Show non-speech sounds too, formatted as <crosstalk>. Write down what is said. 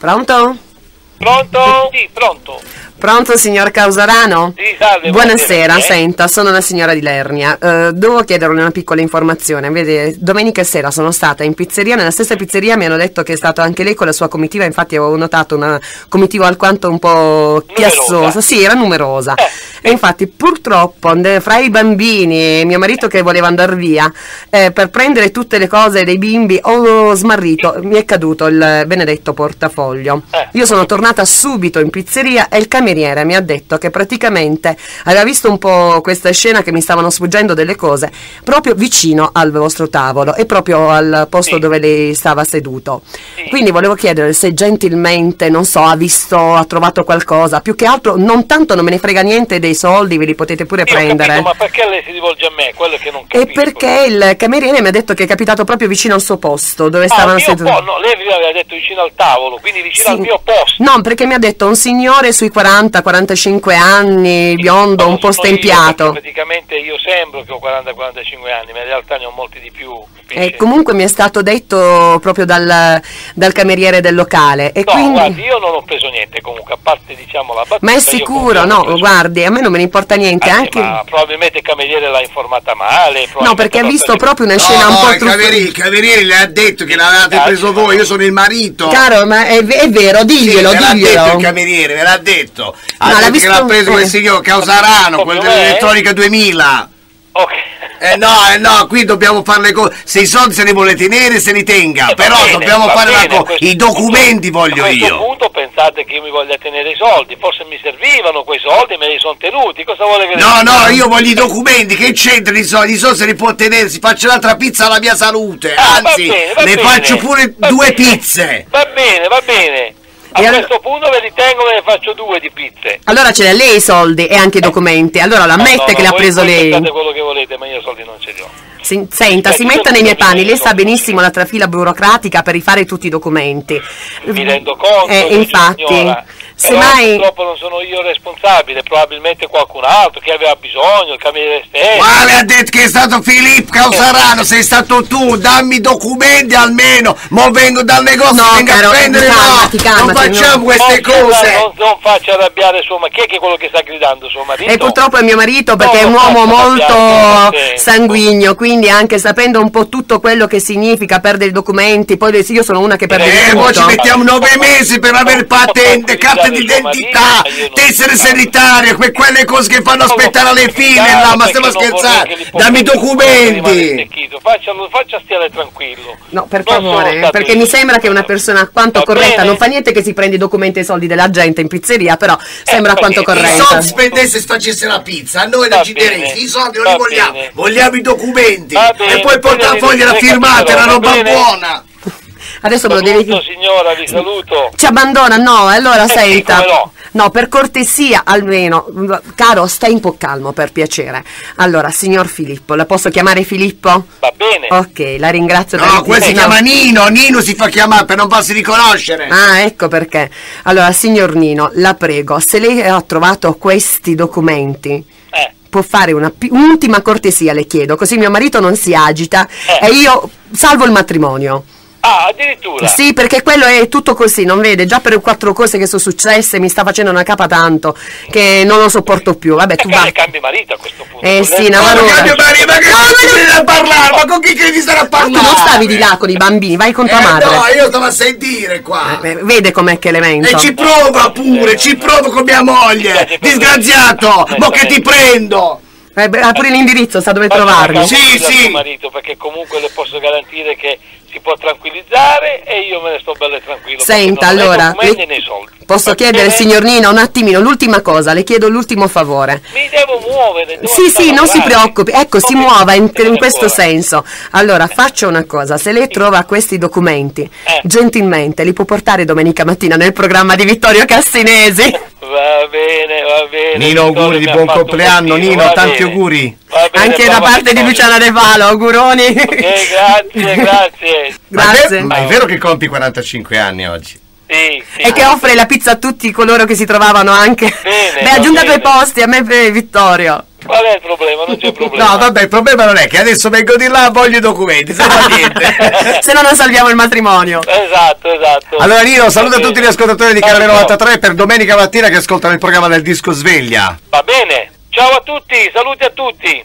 Pronto? Pronto? Sì, pronto. Pronto signor Causarano? Sì, salve. Buonasera, eh? senta, sono una signora di Lernia. Eh, devo chiederle una piccola informazione. Vede, domenica sera sono stata in pizzeria, nella stessa pizzeria mi hanno detto che è stato anche lei con la sua comitiva, infatti avevo notato una comitiva alquanto un po' chiassosa. Sì, era numerosa. Eh. E infatti purtroppo fra i bambini e mio marito che voleva andare via, eh, per prendere tutte le cose dei bimbi ho smarrito, mi è caduto il benedetto portafoglio. Eh. Io sono tornata subito in pizzeria e il cameriere mi ha detto che praticamente aveva visto un po' questa scena che mi stavano sfuggendo delle cose proprio vicino al vostro tavolo e proprio al posto Sì. dove lei stava seduto. Sì. Quindi volevo chiedere se gentilmente, non so, ha visto, ha trovato qualcosa, più che altro non tanto non me ne frega niente dei soldi, ve li potete pure Io prendere. capito, ma perché lei si rivolge a me? Quello che non E capisco. perché il cameriere mi ha detto che è capitato proprio vicino al suo posto, dove Ah, stavano seduti. no, lei mi aveva detto vicino al tavolo, quindi vicino Sì. al mio posto. No, perché mi ha detto un signore sui 40-45 anni, biondo, un po' io, stempiato. perché Praticamente io sembro che ho 40-45 anni, ma in realtà ne ho molti di più. E capisci? comunque mi è stato detto proprio dal, dal cameriere del locale. E No, quindi... guardi, io non ho preso niente comunque, a parte diciamo la battuta. Ma è io sicuro, no, preso guardi, a me non me ne importa niente, Ah, anche... ma probabilmente il cameriere l'ha informata male. No, perché ha visto proprio una No, scena un po' il cameriere, il truffata. cameriere le ha detto che l'avete Ah, preso voi, io sono il marito. Caro, ma è, è vero, Sì, diglielo, ve l'ha detto il diglielo. cameriere, ve l'ha detto. Ha No, detto che l'ha preso quel signor Causarano, me? dell'elettronica 2000. Ok. Eh no, eh no, qui dobbiamo fare le cose. Se i soldi se li vuole tenere, se li tenga. Eh, va Però bene, dobbiamo va fare la bene, cosa. questo I documenti punto- voglio A questo io. punto pensate che io mi voglia tenere i soldi, forse mi servivano quei soldi e me li sono tenuti. Cosa vuole che No, no, io voglio i documenti, che c'entrano i soldi? I soldi se li può tenere, si faccia un'altra pizza alla mia salute. Ah, va Anzi, bene, va ne bene. faccio pure Va due bene. pizze. Va bene, va bene. A E questo punto ve li tengo e ne faccio due di pizze. Allora ce l'ha lei i soldi e anche i documenti. Allora lo No, ammette no, che no, li ha voi- preso lei. pensate quello che volete, ma io soldi non ce li ho. Si- senta, si Io metta nei miei panni, lei sa benissimo la trafila burocratica per rifare tutti i documenti. Mi rendo conto, Eh, signora, infatti, però semmai... purtroppo non sono io responsabile, probabilmente qualcun altro che aveva bisogno, il cameriere stesso. Quale ha detto che è stato Filippo Causarano? Sei stato tu, dammi i documenti almeno. Mo vengo dal negozio, No, vengo caro, a prendere calmati, no. calmati, non facciamo no. queste Non- cose. Non, non faccia arrabbiare suo marito. Chi è che è quello che sta gridando suo marito? E purtroppo è mio marito perché No, è un uomo molto sanguigno, quindi anche sapendo un po' tutto quello che significa perdere i documenti, poi io sono una che perde Eh, tutto. poi ci mettiamo nove mesi per avere patente, carta d'identità, tessere sanitarie, que- quelle cose che fanno aspettare alle file là, ma stiamo a scherzare. Dammi i documenti. Faccia, faccia stiare tranquillo. No, per Non favore, perché mi sembra che è una persona quanto corretta, non fa niente che si prende i documenti e i soldi della gente in pizzeria, però sembra va quanto corretta. soldi spendesse e facesse la pizza, a noi non bene, interessa, i soldi non li vogliamo, vogliamo i documenti. E poi il portafoglio la firmata, va roba buona. Adesso me lo devi... Saluto, signora, vi saluto. Ci abbandona, no, allora Eh sì, senta. come no. No, per cortesia, almeno, caro, stai un po' calmo per piacere. Allora, signor Filippo, la posso chiamare Filippo? Va bene. Ok, la ringrazio No, quel si chiama Nino, Nino si fa chiamare per non farsi riconoscere. Ah, ecco perché. Allora, signor Nino, la prego, se lei ha trovato questi documenti, Eh. può fare un'ultima cortesia, le chiedo, così mio marito non si agita Eh. e io salvo il matrimonio. Ah, addirittura. Sì, perché quello è tutto così, non vede? Già per quattro cose che sono successe mi sta facendo una capa tanto che non lo sopporto più. Vabbè, tu va. che cambi marito a questo punto. Eh sì, Ma Navarro- cambio Maria, ma che credi a parlare? Ma con chi credi di stare a Ma parlare? tu non stavi di là con i bambini, vai con tua Eh, madre. no, io stavo a sentire qua. Eh, Vede com'è che elemento. E ci prova pure, ci provo con mia moglie. Disgraziato, mo che ti prendo. Eh, beh, ha pure l'indirizzo, sa dove trovarmi. una Sì, sì. suo marito perché comunque le posso garantire che si può tranquillizzare e io me ne sto bello e tranquillo. perché Senta, allora, le-. Posso Va chiedere, bene? signor Nino, un attimino, l'ultima cosa, le chiedo l'ultimo favore. Mi devo muovere. devo Sì, sì, non si preoccupi, ecco, si Non mi muova in, in questo ancora. senso. Allora, faccia una cosa, se lei trova questi documenti, Eh. gentilmente li può portare domenica mattina nel programma di Vittorio Cassinesi. <laughs> Va bene, va bene. Nino, auguri di buon compleanno, un Nino, tanti bene. auguri. Bene, Anche da parte di. Luciana De Valo, auguroni. Ok, grazie, <laughs> grazie. Ma è, Grazie. vero, ma è vero che compi 45 anni oggi? Sì, sì. E che offre la pizza a tutti coloro che si trovavano anche. Bene, Beh, aggiunga due posti, a me e Vittorio. Qual è il problema? Non c'è problema. No, vabbè, il problema non è che adesso vengo di là, voglio i documenti, se no niente. <laughs> Se no non salviamo il matrimonio. Esatto, esatto. Allora Nino, saluta tutti gli ascoltatori di Canale ciao. 93 per domenica mattina che ascoltano il programma del disco Sveglia. Va bene. Ciao a tutti, saluti a tutti.